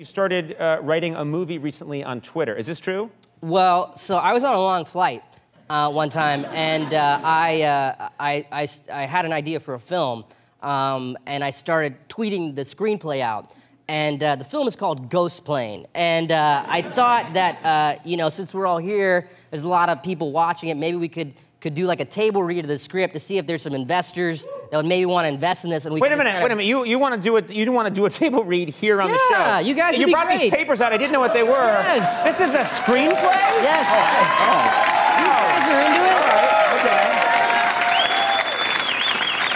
You started uh, writing a movie recently on Twitter. Is this true? Well, so I was on a long flight uh, one time, and uh, I, uh, I, I, I, had an idea for a film, um, and I started tweeting the screenplay out. And uh, the film is called Ghost Plane. And uh, I thought that, you know, since we're all here, there's a lot of people watching it, maybe we could could do like a table read of the script to see if there's some investors that would maybe want to invest in this. And we wait a minute, wait a minute. You you want to do it? You want to do a table read here on yeah, the show? Yeah, you guys. You brought great. these papers out. I didn't know what they were. Yes. This is a screenplay. Yes. Oh. oh. You guys are into it. All right. Okay.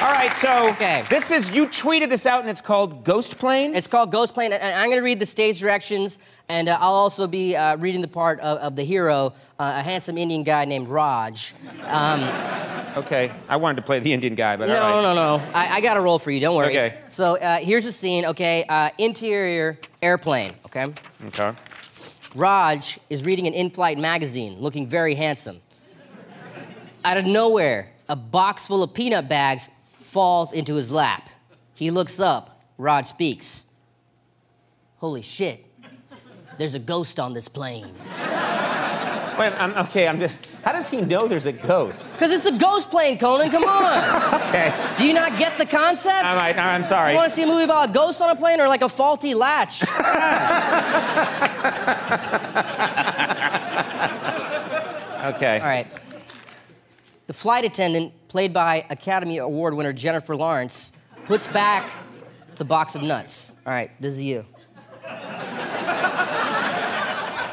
All right, so okay. this is you tweeted this out, and it's called Ghost Plane. It's called Ghost Plane, and I'm going to read the stage directions, and uh, I'll also be uh, reading the part of, of the hero, uh, a handsome Indian guy named Raj. Um, Okay, I wanted to play the Indian guy, but no, all right. no, no, no. I, I got a role for you. Don't worry. Okay. So uh, here's the scene. Okay, uh, interior airplane. Okay. Okay. Raj is reading an in-flight magazine, looking very handsome. Out of nowhere, a box full of peanut bags falls into his lap. He looks up. Raj speaks. Holy shit! There's a ghost on this plane. Wait, I'm, okay, I'm just. How does he know there's a ghost? Because it's a ghost plane, Conan. Come on. okay. Do you not get the concept? All right, I'm sorry. You want to see a movie about a ghost on a plane or like a faulty latch? okay. All right. The flight attendant, played by Academy Award winner Jennifer Lawrence, puts back the box of nuts. All right, this is you.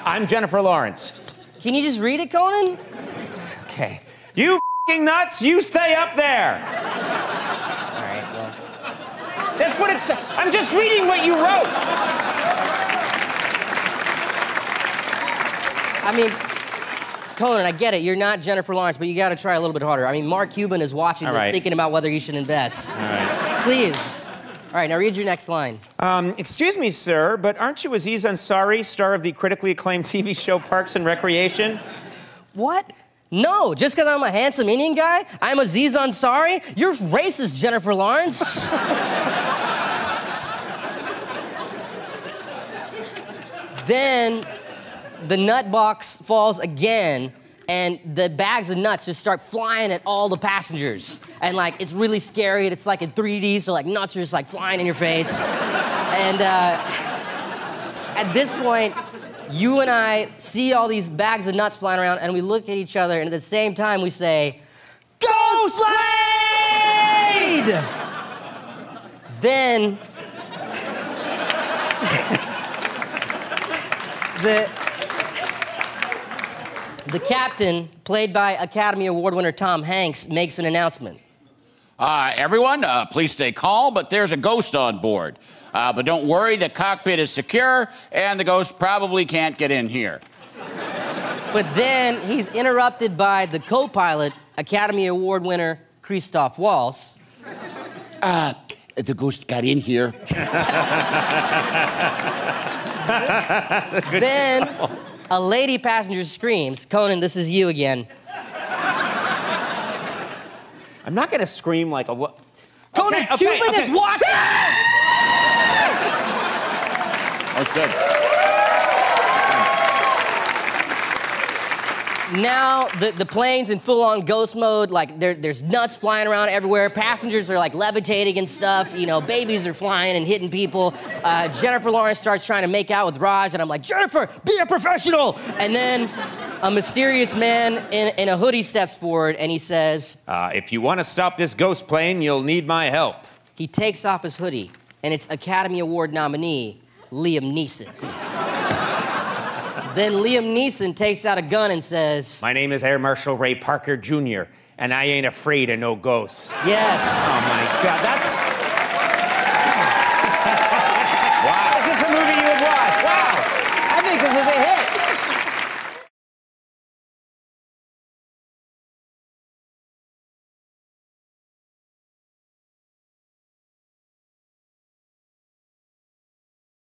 I'm Jennifer Lawrence. Can you just read it, Conan? Okay. You nuts, you stay up there. All right, well. That's what it's. I'm just reading what you wrote. I mean, Conan, I get it. You're not Jennifer Lawrence, but you got to try a little bit harder. I mean, Mark Cuban is watching All this, right. thinking about whether he should invest. All right. Please. All right, now read your next line. Um, excuse me, sir, but aren't you Aziz Ansari, star of the critically acclaimed TV show Parks and Recreation? What? No, just because I'm a handsome Indian guy, I'm Aziz Ansari? You're racist, Jennifer Lawrence. then the nut box falls again and the bags of nuts just start flying at all the passengers. And like, it's really scary, and it's like in 3D, so like nuts are just like flying in your face. and uh, at this point, you and I see all these bags of nuts flying around, and we look at each other, and at the same time, we say, Ghost Plane! then, the, the captain, played by Academy Award winner Tom Hanks, makes an announcement. Uh, everyone, uh, please stay calm, but there's a ghost on board. Uh, but don't worry, the cockpit is secure, and the ghost probably can't get in here. But then he's interrupted by the co pilot, Academy Award winner Christoph Waltz. Uh, the ghost got in here. then a lady passenger screams, Conan, this is you again. I'm not gonna scream like a what? Conan, okay, Cuban okay. is watching! That's good. Now the, the plane's in full on ghost mode. Like there, there's nuts flying around everywhere. Passengers are like levitating and stuff. You know, babies are flying and hitting people. Uh, Jennifer Lawrence starts trying to make out with Raj, and I'm like, Jennifer, be a professional. And then a mysterious man in, in a hoodie steps forward and he says, uh, If you want to stop this ghost plane, you'll need my help. He takes off his hoodie, and it's Academy Award nominee Liam Neeson. Then Liam Neeson takes out a gun and says, My name is Air Marshal Ray Parker Jr., and I ain't afraid of no ghosts. Yes. Oh my God, that's